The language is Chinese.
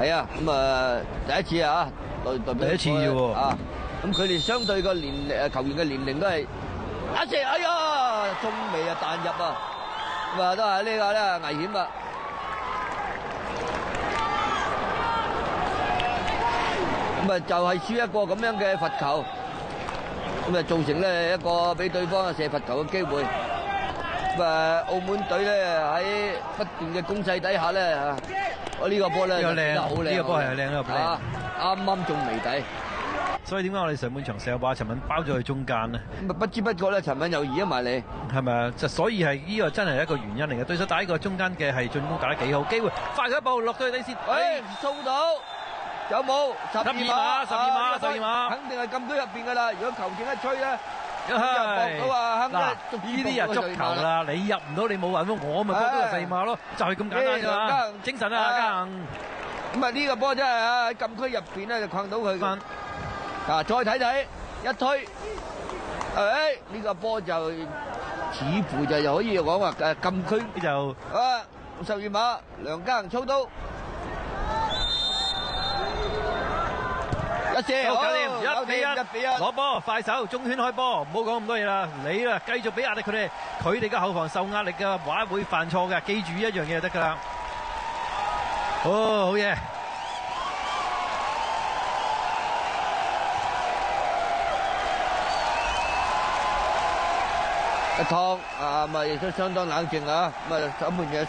係啊，咁啊第一次啊，代代表第一次啫喎啊，咁佢哋相對個年誒球員嘅年齡都係一射，哎呀，中尾啊彈入啊，咁啊都係呢個咧危險啊！咁啊就係輸一個咁樣嘅罰球，咁啊造成咧一個俾對方射罰球嘅機會。咁啊，澳門隊咧喺不斷嘅攻勢底下咧嚇，我呢個波咧呢個靚好靚，呢個波係靚呢個波啱啱中眉底。所以點解我哋上半場射話陳敏包咗去中間呢？咁啊，不知不覺咧，陳敏又移咗埋嚟。係咪啊？就所以係呢個真係一個原因嚟嘅。對手打呢個中間嘅係進攻打得幾好，機會快佢一步落到去底線。誒，掃到有冇？十二碼碼，十二碼啊呢個十二碼肯定係禁區入邊噶啦。如果球證一吹咧，係咁就搏到啊呢啲就足球啦，你入唔到你冇運風，我咪搏到個四碼咯，就係咁簡單啫嘛。誒梁家恆精神啊，家恒！咁啊呢個波真係啊喺禁區入邊咧就困到佢。翻啊，再睇睇一推，誒呢個波就似乎就又可以講話誒禁區呢就啊十二碼，梁家恒操刀好搞好掂，一比一，一比一。攞波，快手，中圈開波，唔好講咁多嘢啦，你啊，繼續俾壓力佢哋，佢哋嘅後防受壓力嘅話會犯錯嘅，記住一樣嘢就得㗎啦。哦，好嘢！一趟啊，咪亦都相當冷靜啊，咁啊審判嘅